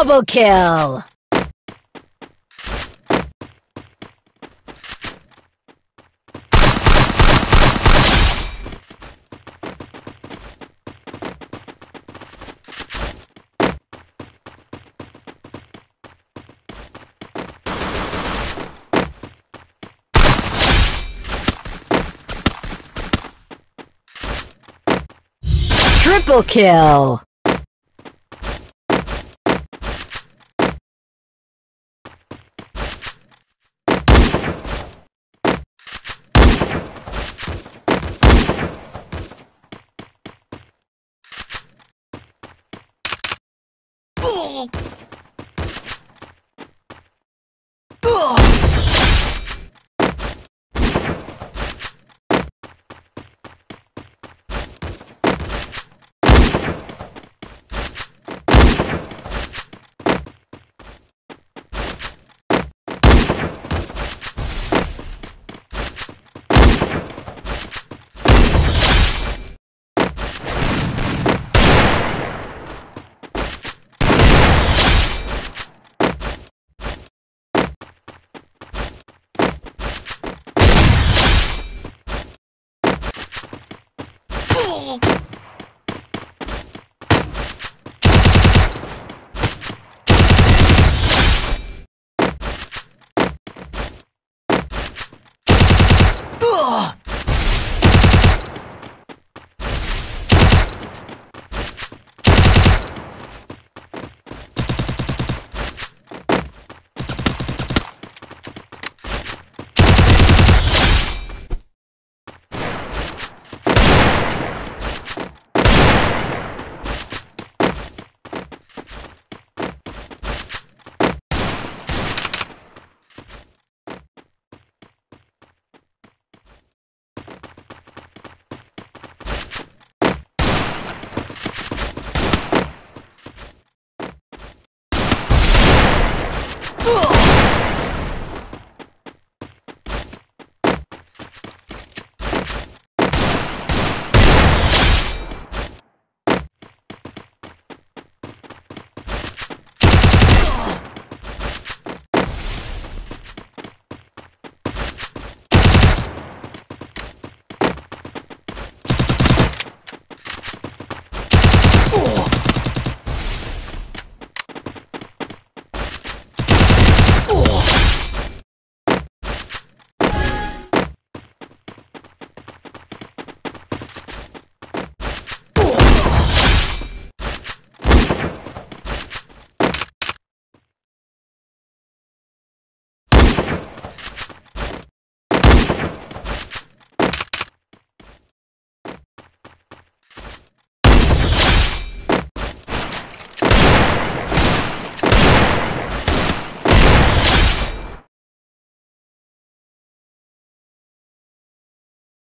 Double kill! Triple kill! Oh! 咚